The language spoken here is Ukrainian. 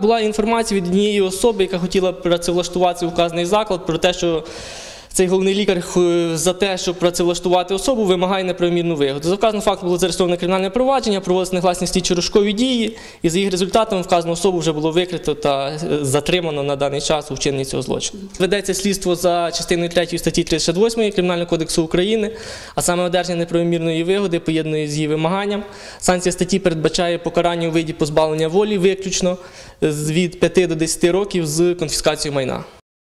Була інформація від однієї особи, яка хотіла працевлаштуватися в вказаний заклад, про те, що цей головний лікар е, за те, щоб працевлаштувати особу, вимагає неправомірну вигоду. За вказаний факт було зареєстроване кримінальне провадження, проводилися негласні слідчо розшукові дії, і за їх результатами вказану особу вже було викрито та е, затримано на даний час у вчиненні цього злочину. Ведеться слідство за частиною 3 статті 38 Кримінального кодексу України, а саме одержання неправомірної вигоди поєднує з її вимаганням. Санкція статті передбачає покарання у виді позбавлення волі виключно від 5 до 10 років з конфіскацією майна.